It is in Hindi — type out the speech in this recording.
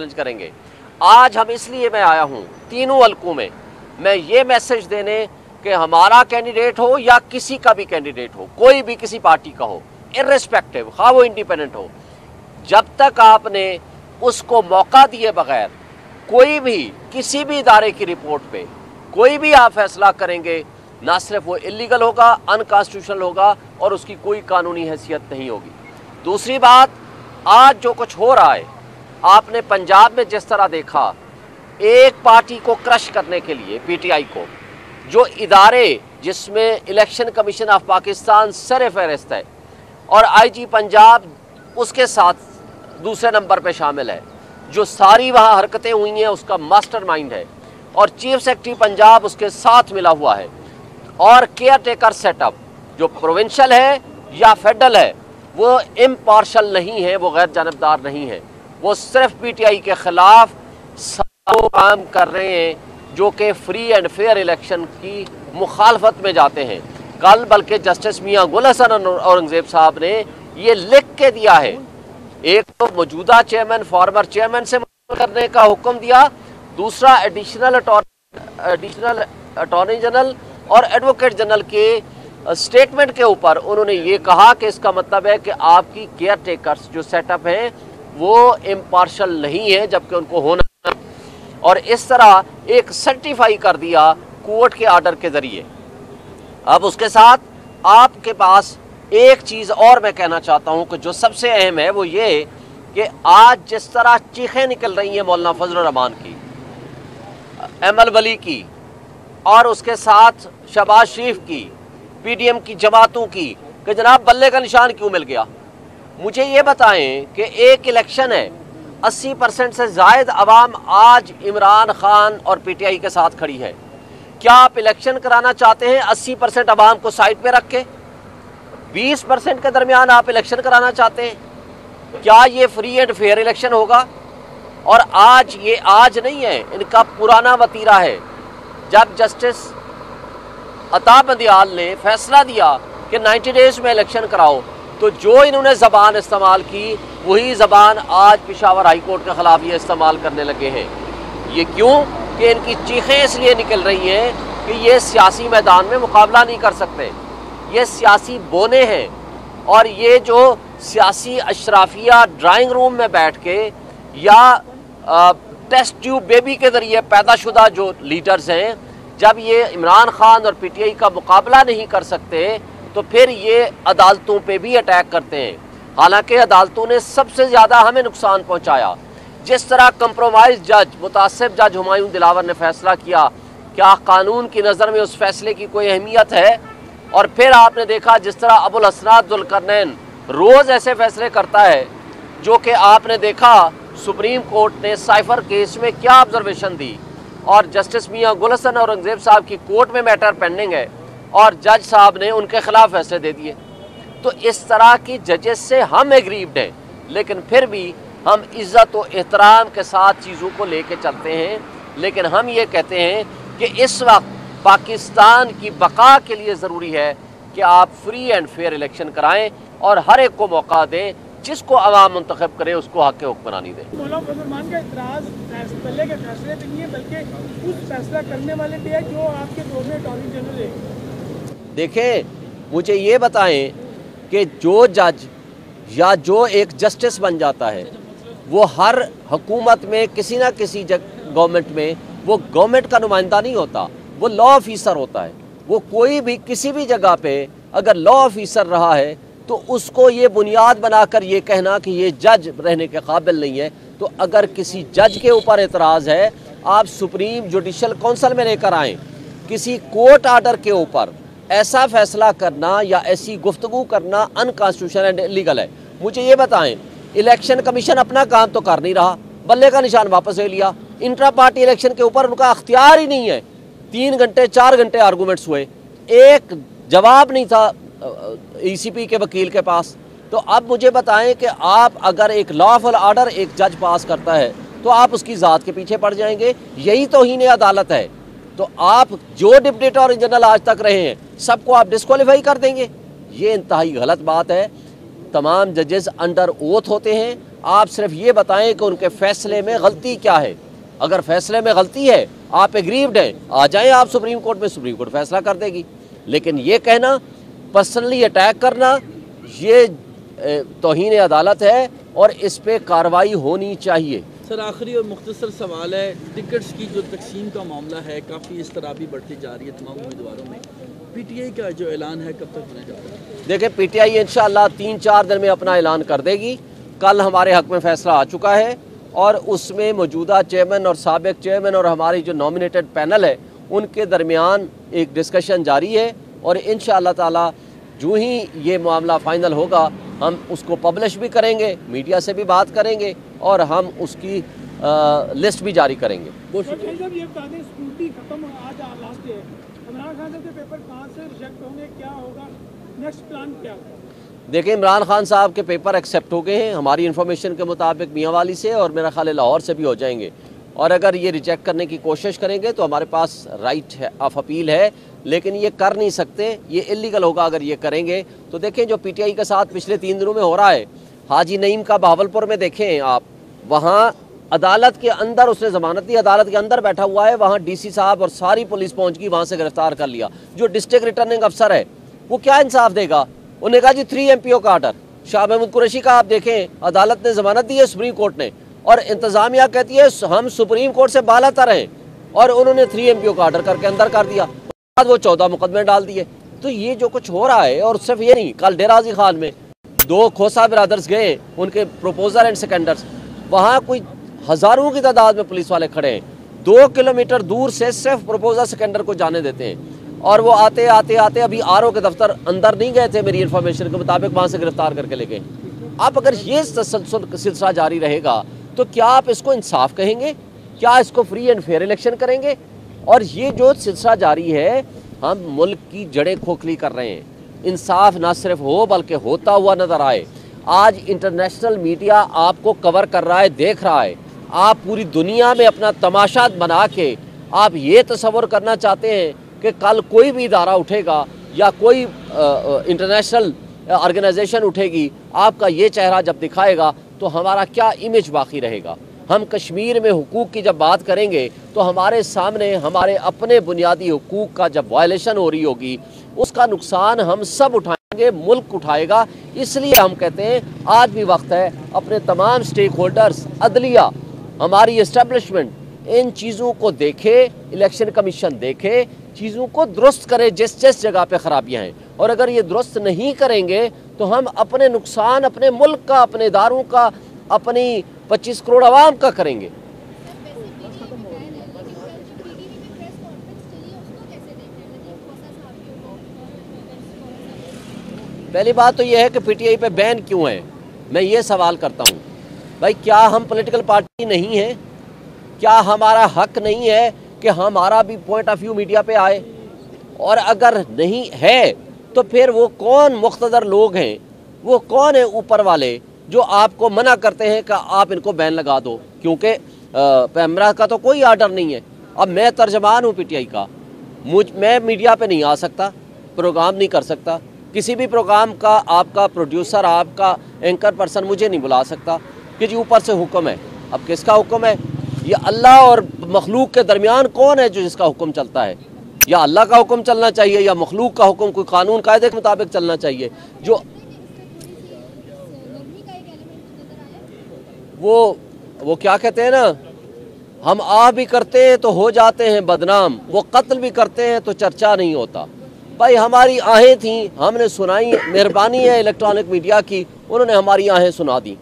चैलेंज करेंगे। आज हम इसलिए मैं आया हूँ, तीनों हलकों में, मैं ये मैसेज देने कि हमारा कैंडिडेट हो या किसी का भी कैंडिडेट हो, कोई भी किसी पार्टी का हो इरेस्पेक्टिव खा वो इंडिपेंडेंट हो, जब तक आपने उसको मौका दिए बगैर, कोई भी, किसी भी इदारे की रिपोर्ट पे, कोई भी आप फैसला करेंगे, ना सिर्फ़ वो इलीगल होगा अनकॉन्स्टिट्यूशनल होगा, और उसकी कोई कानूनी हैसियत नहीं होगी। दूसरी बात, आज जो कुछ हो रहा है आपने पंजाब में जिस तरह देखा, एक पार्टी को क्रश करने के लिए, पीटीआई को, जो इदारे जिसमें इलेक्शन कमीशन ऑफ़ पाकिस्तान सर फहरिस्त है, और आईजी पंजाब उसके साथ दूसरे नंबर पे शामिल है, जो सारी वहाँ हरकतें हुई हैं, उसका मास्टरमाइंड है, और चीफ सेक्रेटरी पंजाब उसके साथ मिला हुआ है, और केयर टेकर सेटअप, जो प्रोविंशियल है या फेडरल है, वो इम्पार्शल नहीं है, वो गैर जानबदार नहीं है। वो सिर्फ़ पीटीआई के ख़िलाफ़ काम कर रहे हैं, जो कि फ्री एंड फेयर इलेक्शन की मुखालफत में जाते हैं। कल बल्कि जस्टिस मियाँ गुल हसन औरंगज़ेब साहब ने ये लिख के दिया है। एक तो मौजूदा चेयरमैन फॉर्मर चेयरमैन से करने का हुक्म दिया, दूसरा एडिशनल एडिशनल अटॉर्नी जनरल और एडवोकेट जनरल के स्टेटमेंट के ऊपर उन्होंने ये कहा कि इसका मतलब है कि आपकी केयर टेकर्स जो सेटअप हैं वो इम्पार्शल नहीं है, जबकि उनको होना और इस तरह एक सर्टिफाई कर दिया कोर्ट के आर्डर के ज़रिए। अब उसके साथ आपके पास एक चीज़ और मैं कहना चाहता हूँ कि जो सबसे अहम है, वो ये कि आज जिस तरह चीखें निकल रही हैं मौलाना फजल रहमान की एम वली की, और उसके साथ शबाज शरीफ की, पीडीएम की, जमातों की, कि जनाब बल्ले का निशान क्यों मिल गया? मुझे ये बताएँ कि एक इलेक्शन है 80 परसेंट से जायद आवाम आज इमरान खान और पीटीआई के साथ खड़ी है। क्या आप इलेक्शन कराना चाहते हैं 80 परसेंट आवाम को साइड पे रख के? 20 परसेंट के दरमियान आप इलेक्शन कराना चाहते हैं। क्या ये फ्री एंड फेयर इलेक्शन होगा? और आज ये, आज नहीं है, इनका पुराना वतीरा है। जब जस्टिस अता बंदियाल ने फैसला दिया कि 90 डेज़ में इलेक्शन कराओ तो जो इन्होंने ज़बान इस्तेमाल की, वही ज़बान आज पिशावर हाई कोर्ट के ख़िलाफ़ ये इस्तेमाल करने लगे हैं। ये क्यों? कि इनकी चीखें इसलिए निकल रही हैं कि ये सियासी मैदान में मुकाबला नहीं कर सकते। ये सियासी बोने हैं और ये जो सियासी अशराफिया ड्राइंग रूम में बैठ के या टेस्ट ट्यूब बेबी के ज़रिए पैदाशुदा जो लीडर्स हैं, जब ये इमरान खान और पीटीआई का मुकाबला नहीं कर सकते तो फिर ये अदालतों पे भी अटैक करते हैं। हालाँकि अदालतों ने सबसे ज़्यादा हमें नुकसान पहुँचाया। जिस तरह कंप्रोमाइज जज मुतासब जज हुमायूं दिलावर ने फैसला किया, क्या कानून की नज़र में उस फैसले की कोई अहमियत है? और फिर आपने देखा जिस तरह अबुल हसनात जुलकरनैन रोज़ ऐसे फैसले करता है, जो कि आपने देखा सुप्रीम कोर्ट ने साइफर केस में क्या ऑब्जर्वेशन दी। और जस्टिस मियाँ गुलसन औरंगज़ेब साहब की कोर्ट में मैटर पेंडिंग है। और जज साहब ने उनके खिलाफ फैसले दे दिए। तो इस तरह की जजेस से हम एग्रीव्ड हैं, लेकिन फिर भी हम इज़्ज़त व एहतराम के साथ चीज़ों को लेके चलते हैं। लेकिन हम ये कहते हैं कि इस वक्त पाकिस्तान की बका के लिए ज़रूरी है कि आप फ्री एंड फेयर इलेक्शन कराएँ और हर एक को मौका दें, जिसको आवाम मंतखब करे, उसको हक हुक्म बनानी दे। देखें, मुझे ये बताएँ कि जो जज या जो एक जस्टिस बन जाता है, वो हर हुकूमत में, किसी ना किसी गवर्नमेंट में, वो गवर्नमेंट का नुमाइंदा नहीं होता, वो लॉ ऑफिसर होता है। वो कोई भी, किसी भी जगह पे अगर लॉ ऑफिसर रहा है तो उसको ये बुनियाद बनाकर ये कहना कि ये जज रहने के काबिल नहीं है। तो अगर किसी जज के ऊपर एतराज़ है, आप सुप्रीम जुडिशल काउंसिल में लेकर आएँ, किसी कोर्ट आर्डर के ऊपर ऐसा फैसला करना या ऐसी गुफ्तु करना अनकॉन्स्टिट्यूशन एंड इलीगल है। मुझे ये बताएँ इलेक्शन कमीशन अपना काम तो कर नहीं रहा, बल्ले का निशान वापस ले लिया। इंट्रा पार्टी इलेक्शन के ऊपर उनका अख्तियार ही नहीं है। तीन घंटे, चार घंटे आर्गूमेंट्स हुए। एक जवाब नहीं था ईसीपी के वकील के पास। तो अब मुझे बताएँ कि आप अगर एक लॉफुल आर्डर एक जज पास करता है तो आप उसकी ज़ात के पीछे पड़ जाएँगे। यही तो ही अदालत है। तो आप जो डिप्टी अटॉर्नी जनरल आज तक रहे हैं, सबको आप डिस्कालीफाई कर देंगे। ये इंतहाई गलत बात है। तमाम जजेस अंडर ओथ होते हैं। आप सिर्फ़ ये बताएँ कि उनके फैसले में गलती क्या है। अगर फैसले में गलती है, आप एग्रीव्ड हैं, आ जाएँ आप सुप्रीम कोर्ट में, सुप्रीम कोर्ट फैसला कर देगी। लेकिन ये कहना पर्सनली अटैक करना, ये तोहन अदालत है और इस पर कार्रवाई होनी चाहिए। सर, आखिरी और मुख्तसर सवाल है, टिकट्स की जो तकसीम का मामला है, काफ़ी इस तरह भी बढ़ती जा रही है तमाम उम्मीदवारों में। पीटीआई का जो ऐलान है, कब तक होने जा रहा है? देखिए पीटीआई इंशाल्लाह तीन चार दिन में अपना ऐलान कर देगी। कल हमारे हक में फैसला आ चुका है और उसमें मौजूदा चेयरमैन और सबक चेयरमैन और हमारी जो नॉमिनेटेड पैनल है, उनके दरमियान एक डिस्कशन जारी है और इन ताला जो ही ये मामला फाइनल होगा हम उसको पब्लिश भी करेंगे मीडिया से भी बात करेंगे और हम उसकी आ, लिस्ट भी जारी करेंगे। देखिए इमरान खान साहब के पेपर एक्सेप्ट हो गए हैं। हमारी इन्फॉर्मेशन के मुताबिक मियाँ वाली से और मेरा ख्याल लाहौर से भी हो जाएँगे। और अगर ये रिजेक्ट करने की कोशिश करेंगे तो हमारे पास राइट है ऑफ़ अपील है। लेकिन ये कर नहीं सकते, ये इलीगल होगा अगर ये करेंगे। तो देखें, जो पीटीआई के साथ पिछले तीन दिनों में हो रहा है, हाजी नईम का बहावलपुर में देखें आप, वहाँ अदालत के अंदर, उसने जमानत दी, अदालत के अंदर बैठा हुआ है, वहाँ डीसी साहब और सारी पुलिस पहुँच गई, वहाँ से गिरफ़्तार कर लिया। जो डिस्ट्रिक्ट रिटर्निंग अफसर है, वो क्या इंसाफ देगा? उन्होंने कहा, जी थ्री एम का आर्डर शाह महमूद कुरैशी का आप देखें, अदालत ने जमानत दी है सुप्रीम कोर्ट ने। और इंतजामिया कहती है, हम सुप्रीम कोर्ट से बाला तर हैं। और उन्होंने थ्री एम पी ओ का आर्डर करके अंदर कर दिया। बाद वो चौदह मुकदमे डाल दिए। तो ये जो कुछ हो रहा है, और सिर्फ़ ये नहीं, कल डेराजी खान में दो खोसा ब्रदर्स गए, उनके प्रोपोजर एंड सेकेंडर्स वहाँ कोई हज़ारों की तादाद में पुलिस वाले खड़े हैं। दो किलोमीटर दूर से सिर्फ़ प्रपोजल सेकेंडर को जाने देते हैं। और वो आते आते आते अभी आर के दफ्तर अंदर नहीं गए थे मेरी इन्फॉर्मेशन के मुताबिक, वहाँ से गिरफ़्तार करके ले गए। आप अगर ये सिलसिला जारी रहेगा तो क्या आप इसको इंसाफ कहेंगे? क्या इसको फ्री एंड फेयर इलेक्शन करेंगे? और ये जो सिलसिला जारी है, हम मुल्क की जड़ें खोखली कर रहे हैं। इंसाफ ना सिर्फ़ हो, बल्कि होता हुआ नज़र आए। आज इंटरनेशनल मीडिया आपको कवर कर रहा है, देख रहा है। आप पूरी दुनिया में अपना तमाशा बना के आप ये तस्वर करना चाहते हैं कि कल कोई भी इदारा उठेगा या कोई इंटरनेशनल ऑर्गेनाइजेशन उठेगी, आपका ये चेहरा जब दिखाएगा तो हमारा क्या इमेज बाकी रहेगा? हम कश्मीर में हुकूक की जब बात करेंगे तो हमारे सामने, हमारे अपने बुनियादी हुकूक का जब वायलेशन हो रही होगी, उसका नुकसान हम सब उठाएँगे, मुल्क उठाएगा। इसलिए हम कहते हैं, आज भी वक्त है, अपने तमाम स्टेक होल्डर्स अदलिया, हमारी इस्टेब्लिशमेंट इन चीज़ों को देखे इलेक्शन कमीशन देखे, चीज़ों को दुरुस्त करे, जिस जिस जगह पे ख़राबियाँ हैं। और अगर ये दुरुस्त नहीं करेंगे तो हम अपने नुकसान, अपने मुल्क का, अपने इदारों का, अपनी 25 करोड़ आवाम का करेंगे। पहली बात तो यह है कि पीटीआई पे बैन क्यों है? मैं ये सवाल करता हूँ, भाई क्या हम पॉलिटिकल पार्टी नहीं है? क्या हमारा हक नहीं है कि हमारा भी पॉइंट ऑफ़ व्यू मीडिया पे आए? और अगर नहीं है तो फिर वो कौन मुख्तर लोग हैं? वो कौन है ऊपर वाले जो आपको मना करते हैं कि आप इनको बैन लगा दो? क्योंकि पैमरा का तो कोई आर्डर नहीं है। अब मैं तर्जमान हूँ पीटीआई का। मुझ, मैं मीडिया पे नहीं आ सकता प्रोग्राम नहीं कर सकता। किसी भी प्रोग्राम का आपका प्रोड्यूसर आपका एंकर पर्सन मुझे नहीं बुला सकता कि जी ऊपर से हुक्म है। अब किसका हुक्म है? ये अल्लाह और मखलूक के दरमियान कौन है जो जिसका हुक्म चलता है? या अल्लाह का हुक्म चलना चाहिए या मखलूक का हुक्म, कोई कानून, कायदे के मुताबिक चलना चाहिए। जो वो वो क्या कहते हैं ना? हम आ भी करते हैं तो हो जाते हैं बदनाम, वो कत्ल भी करते हैं तो चर्चा नहीं होता। भाई, हमारी आहें थी, हमने सुनाई, मेहरबानी है इलेक्ट्रॉनिक मीडिया की, उन्होंने हमारी आहें सुना दी।